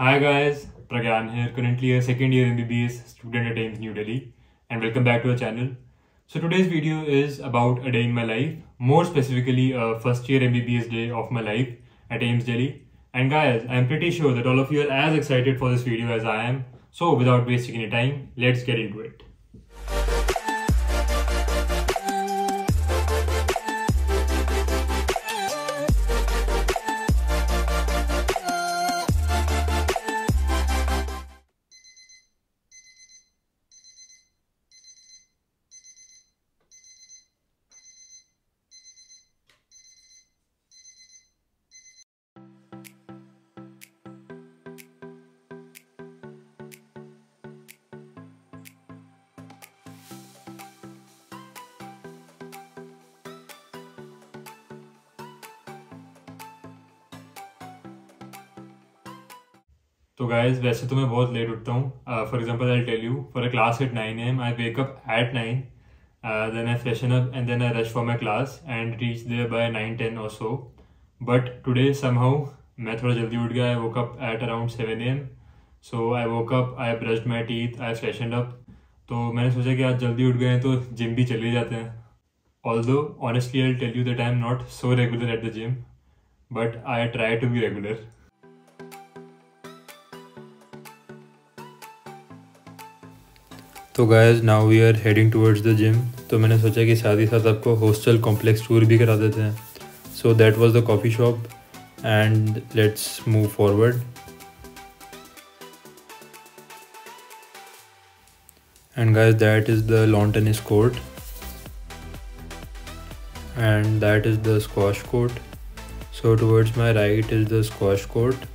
Hi guys, Pragyan here, currently a second year MBBS student at AIIMS New Delhi and welcome back to our channel. So today's video is about a day in my life, more specifically a first year MBBS day of my life at AIIMS Delhi. And guys, I'm pretty sure that all of you are as excited for this video as I am. So without wasting any time, let's get into it. तो guys वैसे तो मैं बहुत late उठता हूँ। For example I tell you for a class at nine AM I wake up at nine then I freshen up and then I rush for my class and reach there by nine ten और so but today somehow मैं थोड़ा जल्दी उठ गया I woke up at around seven AM so I woke up I brushed my teeth I freshen up तो मैंने सोचा कि आज जल्दी उठ गए हैं तो जिम भी चले जाते हैं। Although honestly I tell you that I am not so regular at the gym but I try to be regular तो guys now we are heading towards the gym तो मैंने सोचा कि साथ ही साथ आपको हॉस्टल कॉम्प्लेक्स टूर भी करा देते हैं। So that was the coffee shop and let's move forward and guys that is the lawn tennis court and that is the squash court so towards my right is the squash court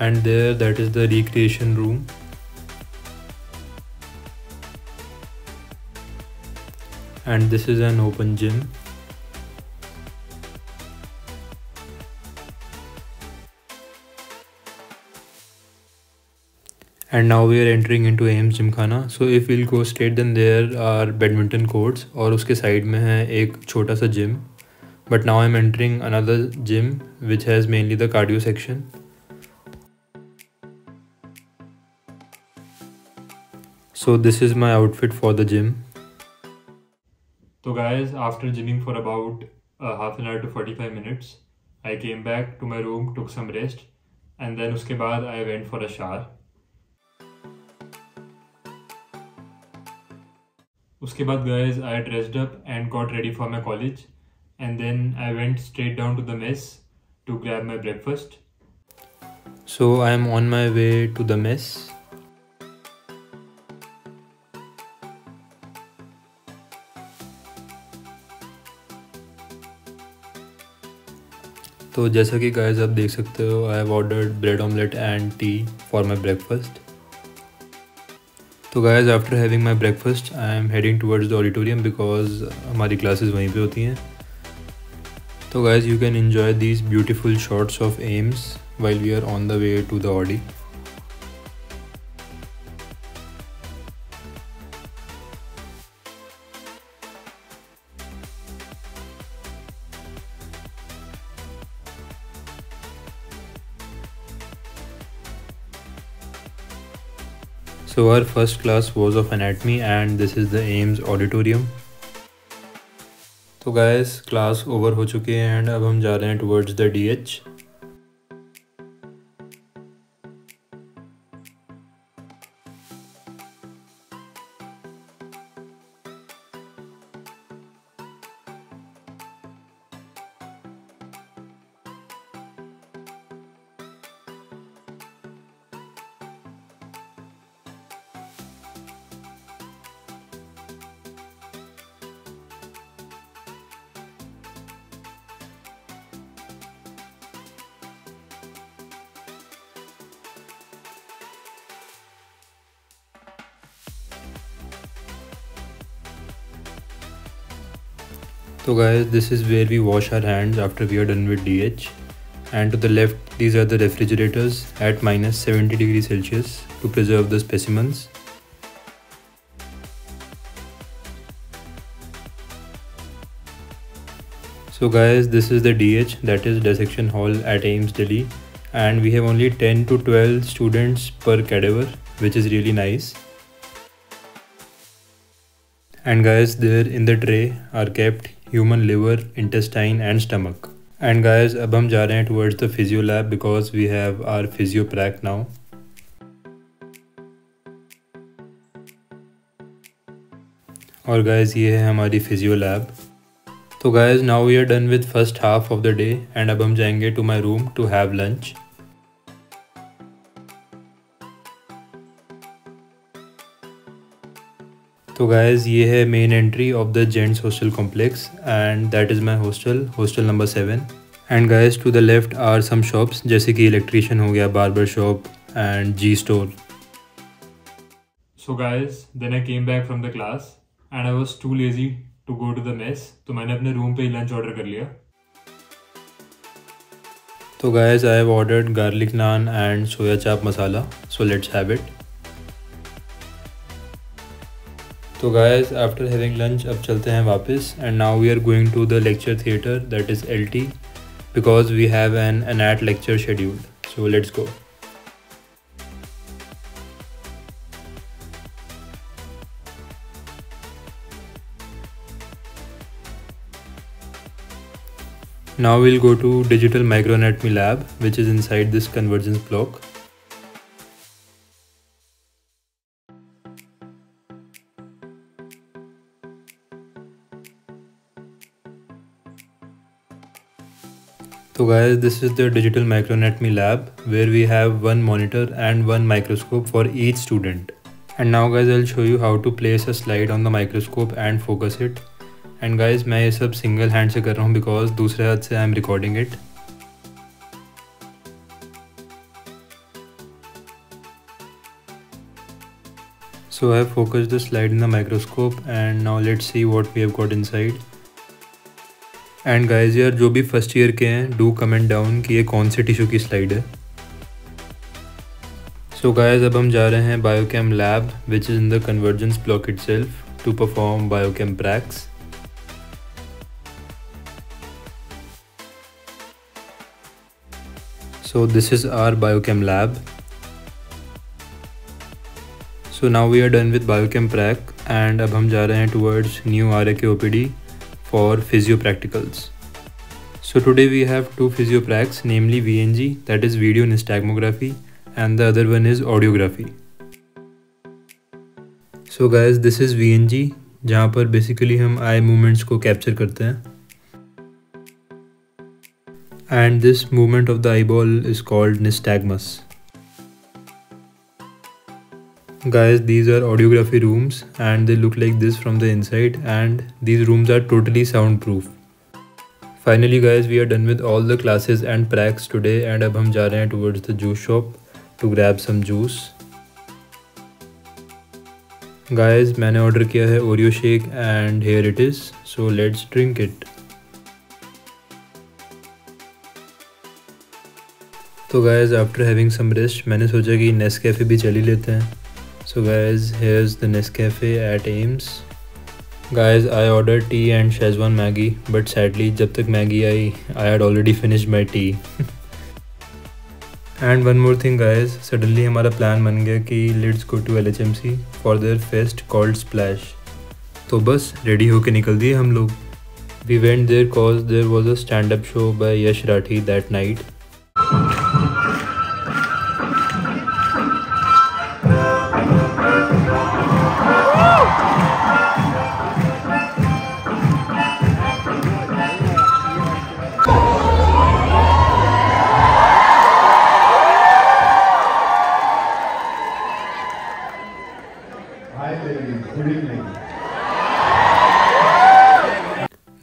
and there that is the recreation room and this is an open gym and now we are entering into AIIMS Gymkhana so if we'll go straight then there are badminton courts और उसके side में है एक छोटा सा gym but now I'm entering another gym which has mainly the cardio section so this is my outfit for the gym. So guys after gymming for about uh, half an hour to 45 minutes i came back to my room took some rest and then uske baad i went for a shower. Uske baad guys i dressed up and got ready for my college and then i went straight down to the mess to grab my breakfast. So i am on my way to the mess. तो जैसा कि guys आप देख सकते हो I have ordered bread omelette and tea for my breakfast तो guys after having my breakfast I am heading towards the auditorium because हमारी classes वहीं पे होती हैं. तो guys you can enjoy these beautiful shots of AIIMS while we are on the way to the audi So our first class was of anatomy and this is the AIMS auditorium. तो guys class over हो चुकी है and अब हम जा रहे हैं towards the DH. So guys this is where we wash our hands after we are done with DH and to the left these are the refrigerators at minus 70 degrees Celsius to preserve the specimens. So guys, this is the DH that is dissection hall at AIIMS Delhi and we have only 10 to 12 students per cadaver which is really nice. And guys, there in the tray are kept human liver intestine and stomach and guys अब हम जा रहे हैं towards the physio lab because we have our physio prac now और guys ये है हमारी physio lab तो guys now we are done with first half of the day and अब हम जाएँगे to my room to have lunch तो guys ये है main entry of the gents hostel complex and that is my hostel hostel number seven and guys to the left are some shops जैसे कि electrician हो गया barber shop and G store so guys, then I came back from the class and I was too lazy to go to the mess. तो मैंने अपने रूम पे ही लंच ऑर्डर कर लिया। तो guys I have ordered garlic naan and soya chaap masala so let's have it तो गाइस आफ्टर हैविंग लंच अब चलते हैं वापस. And now we are going to the lecture theatre that is L T because we have an anat lecture scheduled so let's go Now we'll go to Digital Microanatomy Lab, which is inside this convergence block. तो guys this is the digital microanatomy lab where we have one monitor and one microscope for each student and now guys I show you how to place a slide on the microscope and focus it and guys मैं ये सब single hand से कर रहा हूँ because दूसरे हाथ से I am recording it so I focus the slide in the microscope and now let see what we have got inside and guys यार, जो भी फ़र्स्ट ईयर के हैं डू कमेंट डाउन कि ये कौन से टिश्यू की स्लाइड है। सो so गाइज़ अब हम जा रहे हैं biochem lab which is in the convergence block itself to perform biochem pracs so this is our biochem lab so now we are done with biochem prac and अब हम जा रहे हैं towards new RAK OPD for physio practicals so today we have two physio pracs namely VNG that is video nystagmography and the other one is audiography so guys this is VNG जहाँ पर basically हम eye movements को capture करते हैं and this movement of the eyeball is called nystagmus. Guys, these are audiography rooms and they look like this from the inside and these rooms are totally soundproof. Finally guys, we are done with all the classes and pracs today and अब हम जा रहे हैं towards the juice shop to grab some juice. Guys, मैंने order किया है Oreo shake and here it is. So let's drink it. तो guys after having some rest मैंने सोचा कि नेस कैफ़े भी चल ही लेते हैं so guys here's the Nescafe at AIIMS guys I order tea and Schezwan Maggi but sadly जब तक Maggi I I had already finish my tea and one more thing guys suddenly हमारा plan बन गया कि let's go to L H M C for their fest called Splash तो बस ready होके निकल दिए हम लोग. We went there cause there was a stand up show by Yash Rathi that night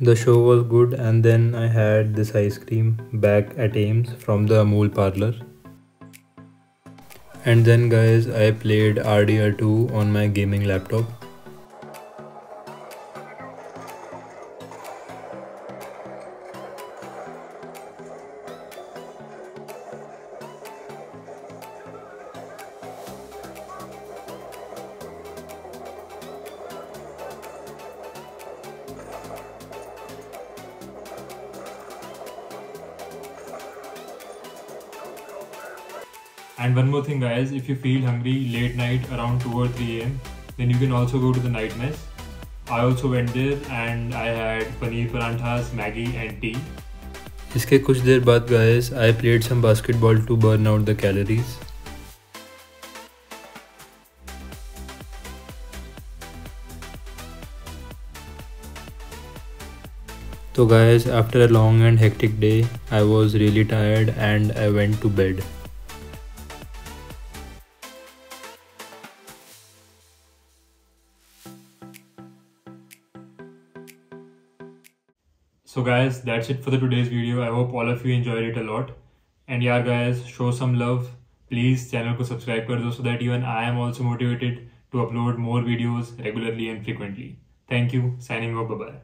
The show was good and then I had this ice cream back at Ames from the Amul parlor. And then guys I played RDR2 on my gaming laptop. And one more thing, guys, if you feel hungry late night around 2 or 3 am, then you can also go to the night mess. I also went there and I had paneer paranthas, Maggie, and tea. इसके कुछ देर बाद guys, I played some basketball to burn out the calories. So guys, after a long and hectic day, I was really tired and I went to bed. So guys, that's it for the today's video. I hope all of you enjoyed it a lot. And yeah guys, show some love. Please channel ko subscribe kar do so that even I am also motivated to upload more videos regularly and frequently. Thank you. Signing off. Bye bye.